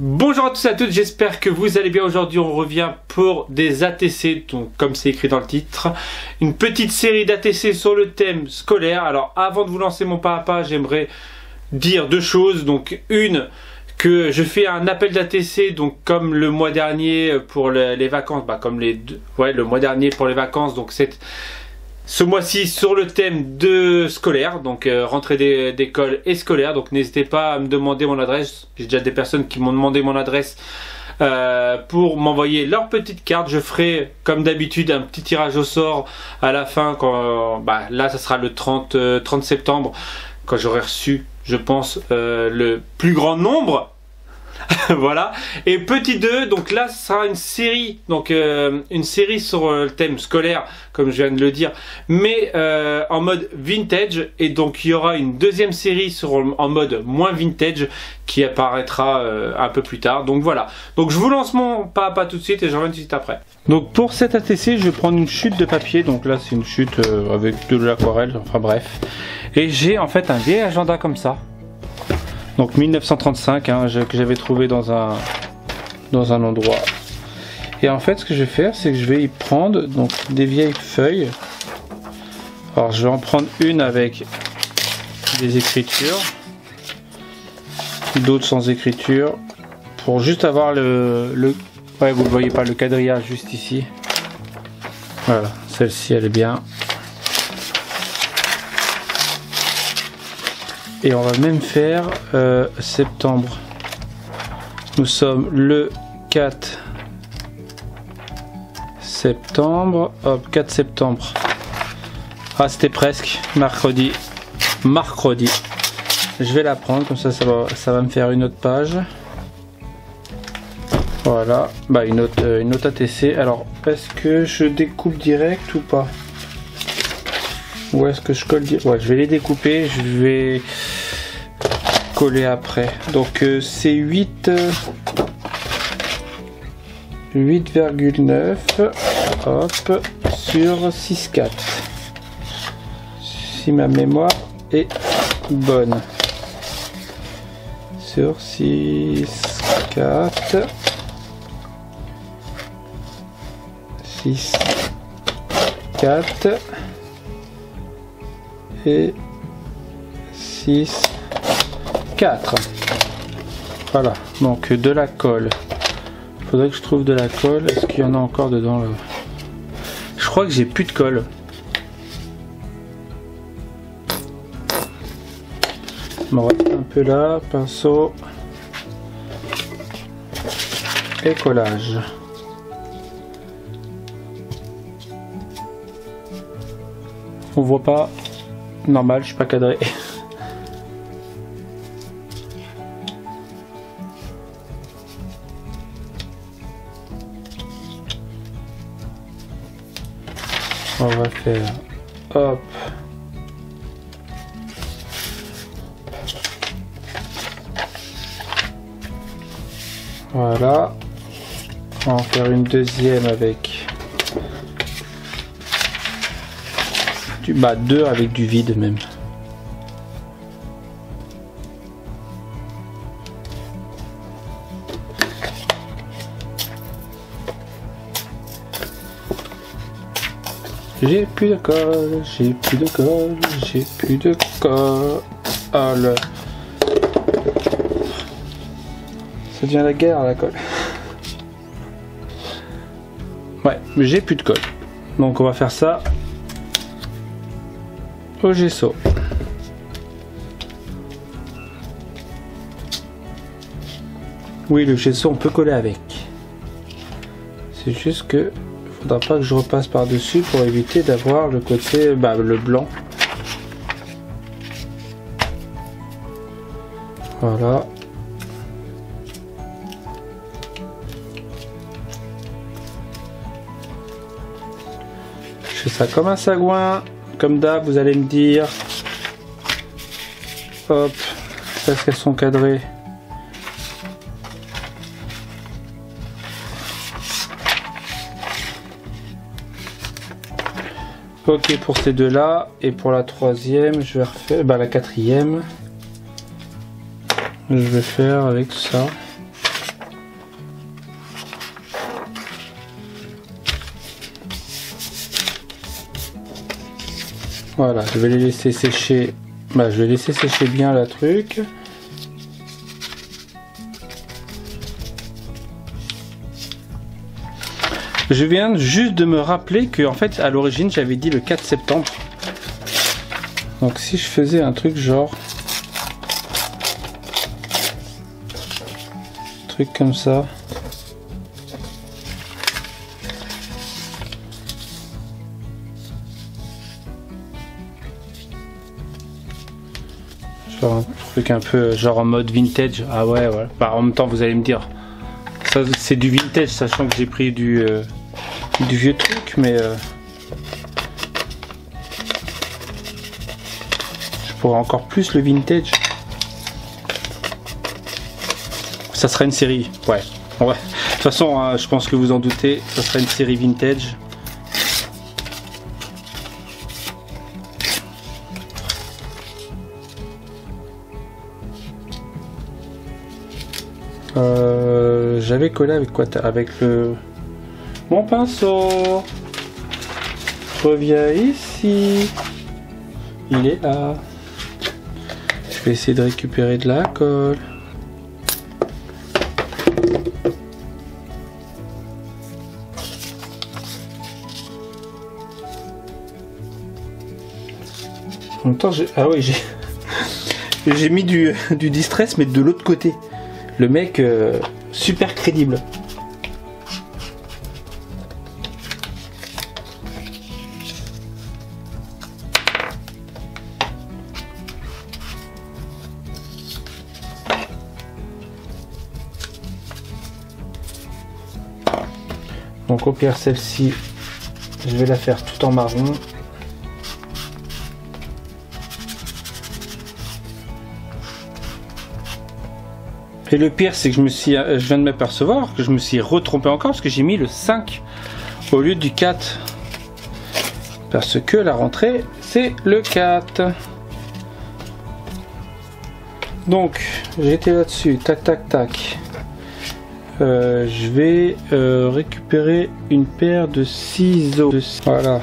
Bonjour à tous et à toutes, j'espère que vous allez bien. Aujourd'hui, on revient pour des ATC, donc comme c'est écrit dans le titre, une petite série d'ATC sur le thème scolaire. Alors, avant de vous lancer mon pas à pas, j'aimerais dire deux choses. Donc, une, que je fais un appel d'ATC, donc comme le mois dernier pour les vacances, bah comme les deux, ouais, le mois dernier pour les vacances, donc c'est ce mois-ci sur le thème de scolaire, donc euh, rentrée d'école et scolaire. Donc n'hésitez pas à me demander mon adresse. J'ai déjà des personnes qui m'ont demandé mon adresse euh, pour m'envoyer leur petite carte. Je ferai comme d'habitude un petit tirage au sort à la fin. Quand, bah, là, ça sera le 30, 30 euh, septembre quand j'aurai reçu, je pense, le plus grand nombre voilà. Et petit 2, donc là, ce sera une série, donc euh, une série sur euh, le thème scolaire, comme je viens de le dire, mais euh, en mode vintage. Et donc il y aura une deuxième série sur en mode moins vintage qui apparaîtra un peu plus tard. Donc voilà. Donc je vous lance mon pas à pas tout de suite et je reviens tout de suite après. Donc pour cet ATC, je vais prendre une chute de papier. Donc là, c'est une chute avec de l'aquarelle. Enfin bref. Et j'ai en fait un vieil agenda comme ça. Donc 1935 hein, que j'avais trouvé dans un, dans un endroit. Et en fait ce que je vais faire c'est que je vais y prendre donc des vieilles feuilles. Alors je vais en prendre une avec des écritures. D'autres sans écriture. Pour juste avoir le, le... Ouais vous ne voyez pas le quadrillage juste ici. Voilà, celle-ci elle est bien. Et on va même faire euh, septembre. Nous sommes le 4 septembre. Hop, 4 septembre. Ah, c'était presque mercredi. Mercredi. Je vais la prendre, comme ça, ça va, ça va me faire une autre page. Voilà, bah une autre, euh, une autre ATC. Alors, est-ce que je découpe direct ou pas? Ou est-ce que je colle Ouais, je vais les découper. Je vais coller après. Donc euh, c'est 8 8,9 hop sur 6,4 si ma mémoire est bonne sur 6 4 6 4 et 6 4 voilà donc de la colle. Faudrait que je trouve de la colle. Est-ce qu'il y en a encore dedans je crois que j'ai plus de colle. Reste un peu là. Pinceau et collage. On voit pas normal je suis pas cadré. On va faire hop. Voilà. On va en faire une deuxième avec bah deux avec du vide même J'ai plus de colle, j'ai plus de colle, j'ai plus de colle. Ça devient la guerre la colle. Ouais, j'ai plus de colle. Donc on va faire ça au gesso. Oui, le gesso on peut coller avec. C'est juste que faudra pas que je repasse par dessus pour éviter d'avoir le côté bah, le blanc voilà je fais ça comme un sagouin comme d'hab vous allez me dire hop est-ce qu'elles sont cadrées? Ok pour ces deux là et pour la troisième je vais refaire bah, la quatrième. Je vais faire avec ça Voilà, je vais les laisser sécher. Bah, je vais laisser sécher bien la truc. Je viens juste de me rappeler que en fait à l'origine j'avais dit le 4 septembre. Donc si je faisais un truc genre truc comme ça. Un peu genre en mode vintage. Ah ouais, ouais. Bah, en même temps, vous allez me dire, ça c'est du vintage, sachant que j'ai pris du, euh, du vieux truc, mais euh, je pourrais encore plus le vintage. Ça sera une série, ouais. ouais. De toute façon, hein, je pense que vous en doutez, ça sera une série vintage. Euh, j'avais collé avec quoi Avec le mon pinceau. Reviens ici. Il est là. Je vais essayer de récupérer de la colle. En même temps. Ah oui, j'ai mis du, du distress, mais de l'autre côté. Le mec, euh, super crédible. Donc au pire celle-ci, je vais la faire tout en marron. Et le pire, c'est que je me suis, je viens de m'apercevoir que je me suis retrompé encore parce que j'ai mis le 5 au lieu du 4. Parce que la rentrée, c'est le 4. Donc, été là-dessus, tac, tac, tac. Euh, je vais euh, récupérer une paire de ciseaux. Voilà.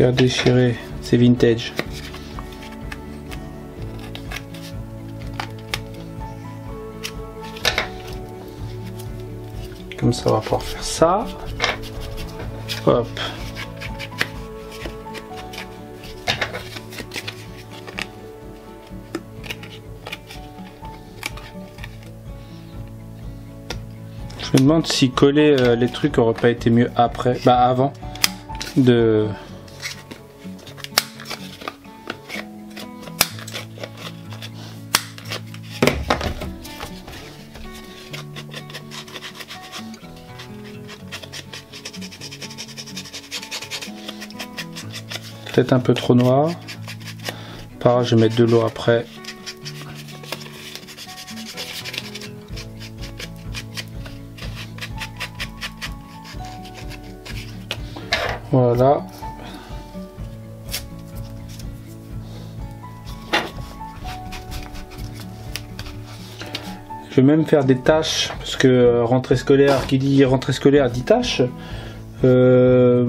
Faire déchirer, c'est vintage. Comme ça, on va pouvoir faire ça. Hop. Je me demande si coller euh, les trucs aurait pas été mieux après, bah avant de un peu trop noir. Pareil, je vais mettre de l'eau après. Voilà. Je vais même faire des tâches, parce que euh, rentrée scolaire, qui dit rentrée scolaire dit tâches. Euh,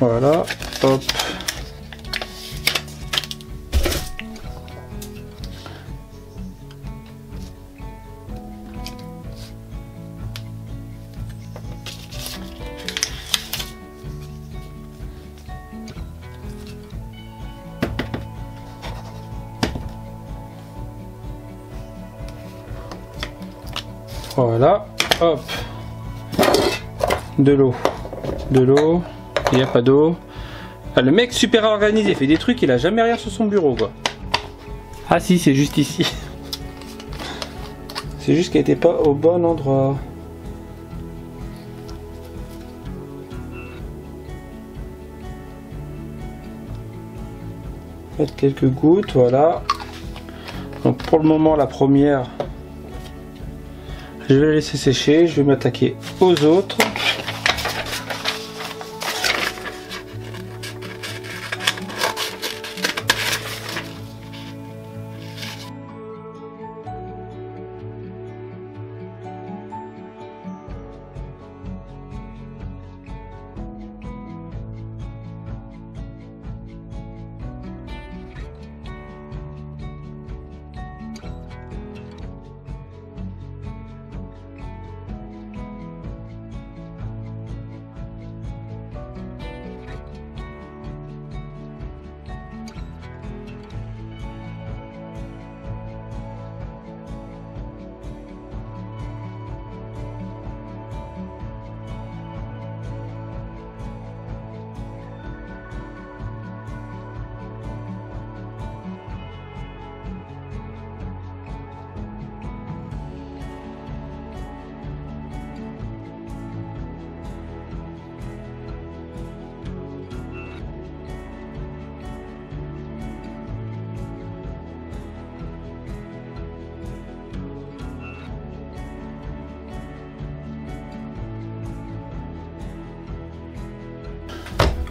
voilà, hop. Voilà, hop, de l'eau, de l'eau, il n'y a pas d'eau. Ah, le mec super organisé, fait des trucs, il a jamais rien sur son bureau quoi. Ah si, c'est juste ici. C'est juste qu'il n'était pas au bon endroit. Mettre quelques gouttes, voilà. Donc pour le moment, la première, je vais la laisser sécher, je vais m'attaquer aux autres.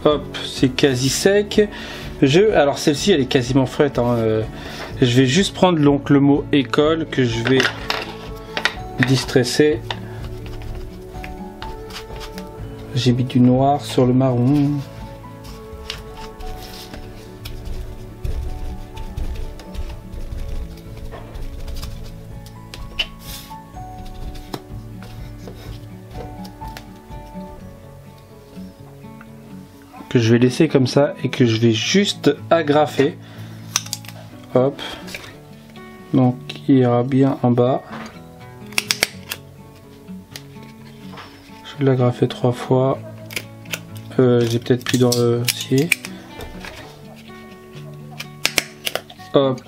Hop, c'est quasi sec. Je, alors celle-ci, elle est quasiment frette. Hein, euh, je vais juste prendre donc le mot école que je vais distresser. J'ai mis du noir sur le marron. Je vais laisser comme ça et que je vais juste agrafer. Hop. Donc il ira bien en bas. Je vais trois fois. Euh, j'ai peut-être plus dans le dossier. Hop.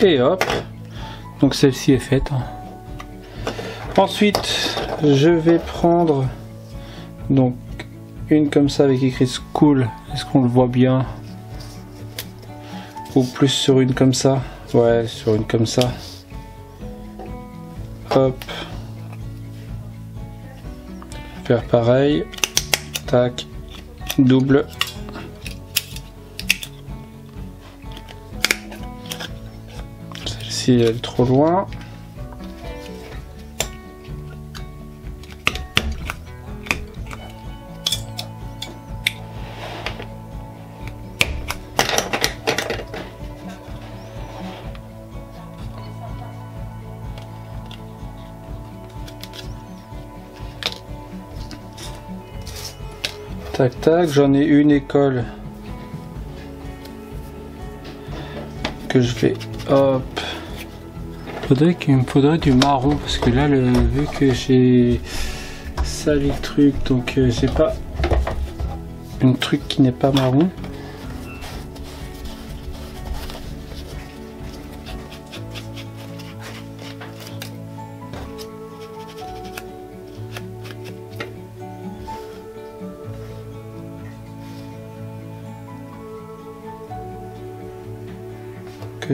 Et hop. Donc celle-ci est faite. Ensuite, je vais prendre donc une comme ça avec écrit school. Est-ce qu'on le voit bien? Ou plus sur une comme ça? Ouais, sur une comme ça. Hop. Faire pareil. Tac. Double. Celle-ci elle est trop loin. Tac tac, j'en ai une école que je vais hop. Faudrait qu'il me faudrait du marron parce que là vu que j'ai sali le truc donc euh, j'ai pas un truc qui n'est pas marron.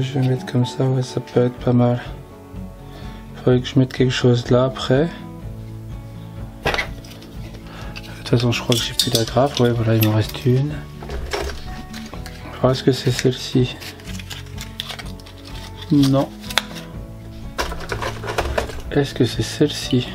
Je vais mettre comme ça, ouais, ça peut être pas mal. Faudrait que je mette quelque chose là après. De toute façon, je crois que j'ai plus d'agrafe. Ouais, voilà, il m'en reste une. est-ce que c'est celle-ci Non. Est-ce que c'est celle-ci?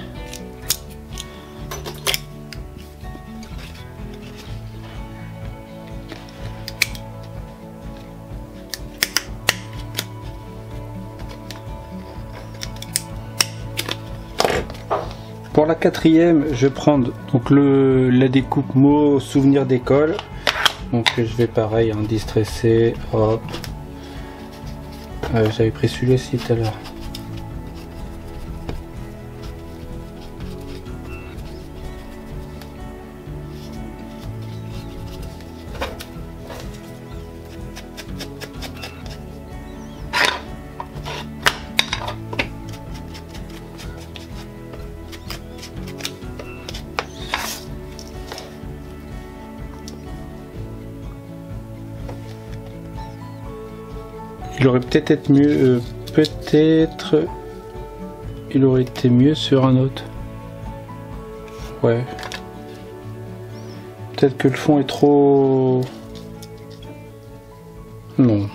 Quatrième, je vais prendre donc le, la découpe mot souvenir d'école. Donc je vais pareil en distresser. Hop. Euh, j'avais pris celui-là tout à l'heure. Peut-être été mieux. Euh, peut-être. Il aurait été mieux sur un autre. Ouais. Peut-être que le fond est trop. Non.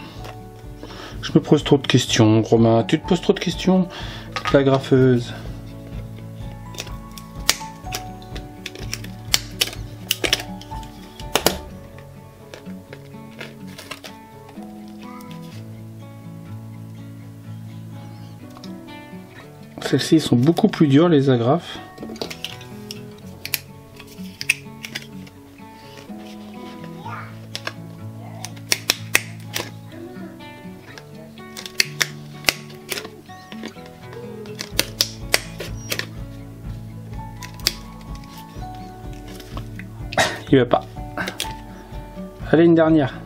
Je me pose trop de questions, Romain. Tu te poses trop de questions La graffeuse? Celles-ci sont beaucoup plus dures, les agrafes. Il va pas. Allez, une dernière.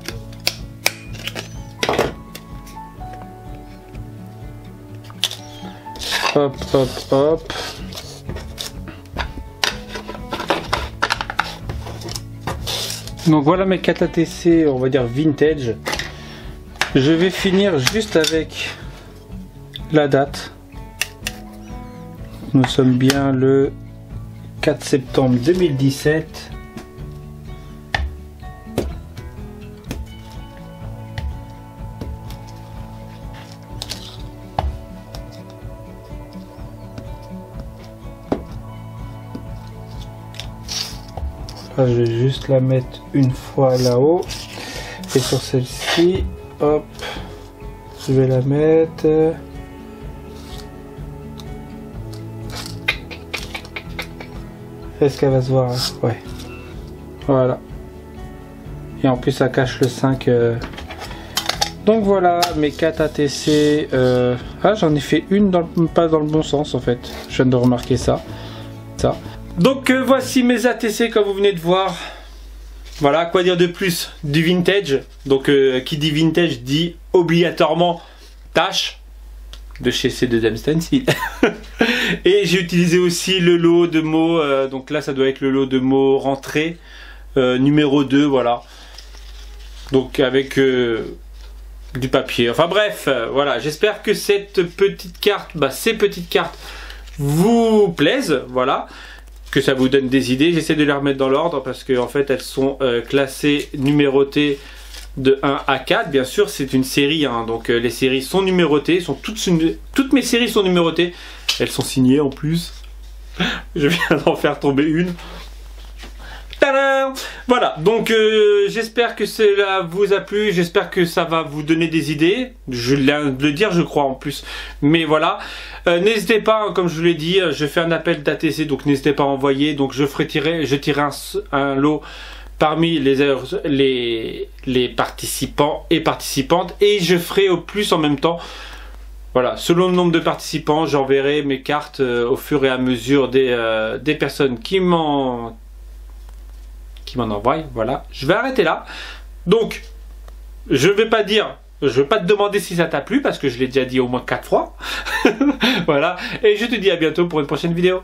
Hop, hop, hop. Donc voilà mes 4 ATC, on va dire vintage. Je vais finir juste avec la date. Nous sommes bien le 4 septembre 2017. Juste la mettre une fois là-haut. Et sur celle-ci, hop, je vais la mettre. Est-ce qu'elle va se voir hein? Ouais. Voilà. Et en plus, ça cache le 5. Euh. Donc voilà, mes 4 ATC. Euh, ah, j'en ai fait une dans pas dans le bon sens en fait. Je viens de remarquer ça. ça. Donc euh, voici mes ATC comme vous venez de voir. Voilà, quoi dire de plus Du vintage. Donc qui dit vintage dit obligatoirement tâche de chez C2M Stencil. et j'ai utilisé aussi le lot de mots, euh, donc là ça doit être le lot de mots rentrée, euh, numéro 2, voilà. Donc avec euh, du papier. Enfin bref, voilà, j'espère que cette petite carte, bah, ces petites cartes vous plaisent, voilà. Que ça vous donne des idées. J'essaie de les remettre dans l'ordre parce qu'en en fait elles sont classées, numérotées de 1 à 4. Bien sûr, c'est une série, hein, donc les séries sont numérotées. Sont toutes, toutes mes séries sont numérotées. Elles sont signées en plus. Je viens d'en faire tomber une. Voilà, donc euh, j'espère que cela vous a plu, j'espère que ça va vous donner des idées. Je viens de le dire, je crois en plus. Mais voilà, euh, n'hésitez pas, hein, comme je vous l'ai dit, euh, je fais un appel d'ATC, donc n'hésitez pas à envoyer. Donc je ferai tirer, je tirerai un, lot parmi les, participants et participantes et je ferai au plus en même temps voilà, selon le nombre de participants, j'enverrai mes cartes au fur et à mesure des, des personnes qui m'en qui m'en envoient. Voilà, je vais arrêter là. Donc, je vais pas dire, je vais pas te demander si ça t'a plu parce que je l'ai déjà dit au moins 4 fois. voilà, et je te dis à bientôt pour une prochaine vidéo.